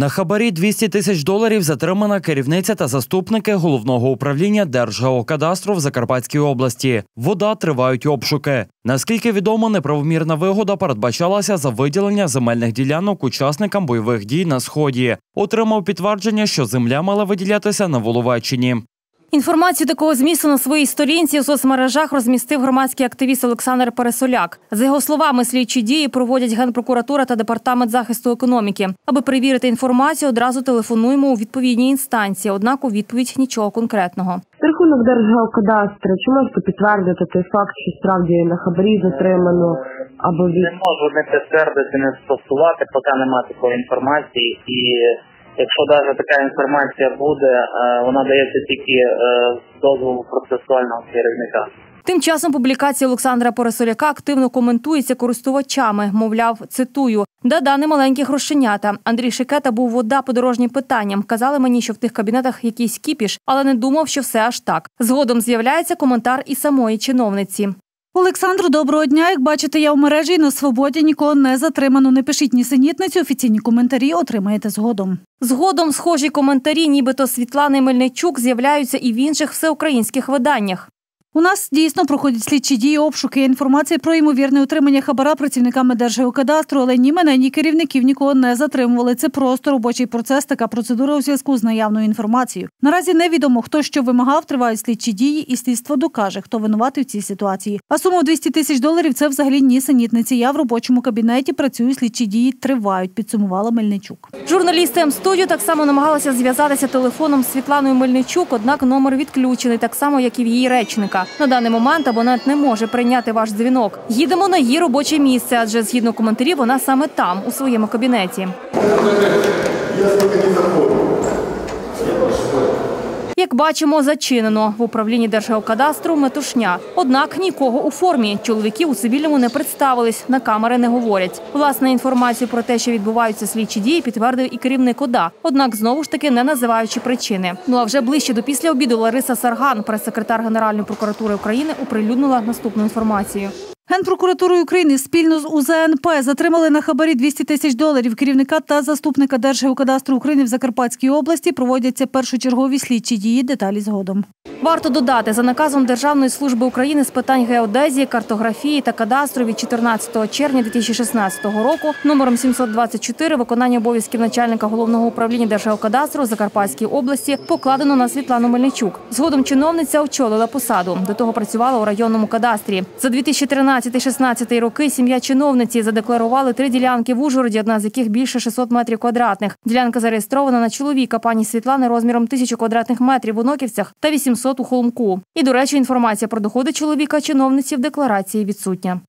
На хабарі 200 тисяч доларів затримана керівниця та заступники головного управління Держгеокадастру в Закарпатській області. Вода тривають обшуки. Наскільки відомо, неправомірна вигода передбачалася за виділення земельних ділянок учасникам бойових дій на сході. Отримав підтвердження, що земля мала виділятися на Воловеччині. Інформацію такого змісту на своїй сторінці у соцмережах розмістив громадський активіст Олександр Пересоляк. За його словами, слідчі дії проводять Генпрокуратура та департамент захисту економіки. Аби перевірити інформацію, одразу телефонуємо у відповідні інстанції. Однак у відповідь нічого конкретного. Рахунок Держгеокадастру, чи можете підтвердити той факт, що справді на хабарі затримано або від Не можу не підтвердити, не спростувати, поки немає такої інформації. І якщо навіть така інформація буде, е, вона дається тільки е, дозволу процесуального керівника. Тим часом публікація Олександра Поросоляка активно коментується користувачами. Мовляв, цитую: да-да, не маленькі грошенята. Андрій Шикета був вода подорожнім питанням. Казали мені, що в тих кабінетах якийсь кіпіш, але не думав, що все аж так. Згодом з'являється коментар і самої чиновниці. Олександру, доброго дня. Як бачите, я в мережі і на свободі нікого не затримано. Не пишіть нісенітниці, офіційні коментарі отримаєте згодом. Згодом схожі коментарі, нібито Світлани Мельничук, з'являються і в інших всеукраїнських виданнях. У нас дійсно проходять слідчі дії, обшуки. Інформація про ймовірне отримання хабара працівниками Держгеокадастру, але ні мене, ні керівників нікого не затримували. Це просто робочий процес. Така процедура у зв'язку з наявною інформацією. Наразі невідомо, хто що вимагав, тривають слідчі дії, і слідство докаже, хто винуватий в цій ситуації. А сума у 200 тисяч доларів це взагалі нісенітниці. Я в робочому кабінеті працюю. Слідчі дії тривають. Підсумувала Мельничук. Журналісти М-студіо так само намагалися зв'язатися телефоном з Світланою Мельничук, однак номер відключений, так само як і в її речника. На даний момент абонент не може прийняти ваш дзвінок. Їдемо на її робоче місце, адже згідно коментарів, вона саме там, у своєму кабінеті. Як бачимо, зачинено в управлінні Держгеокадастру метушня. Однак нікого у формі. Чоловіки у цивільному не представились, на камери не говорять. Власне, інформацію про те, що відбуваються слідчі дії, підтвердив і керівник ОДА. Однак знову ж таки не називаючи причини. Ну а вже ближче до після обіду Лариса Сарган, прес-секретар Генеральної прокуратури України, оприлюднила наступну інформацію. Генпрокуратурою України спільно з УЗНП затримали на хабарі 200 тисяч доларів керівника та заступника Держгеокадастру України в Закарпатській області. Проводяться першочергові слідчі дії. Деталі згодом. Варто додати, за наказом Державної служби України з питань геодезії, картографії та кадастру від 14 червня 2016 року номером 724 виконання обов'язків начальника головного управління Держгеокадастру Закарпатській області покладено на Світлану Мельничук. Згодом чиновниця очолила посаду. До того працювала у районному кадастрі. За 2013-16 роки сім'я чиновниці задекларували три ділянки в Ужгороді, одна з яких більше 600 метрів квадратних. Ділянка зареєстрована на чоловіка пані Світлани розміром 1000 квадратних метрів у Ноківцях та 800 у Холмку. І, до речі, інформація про доходи чоловіка чиновниці в декларації відсутня.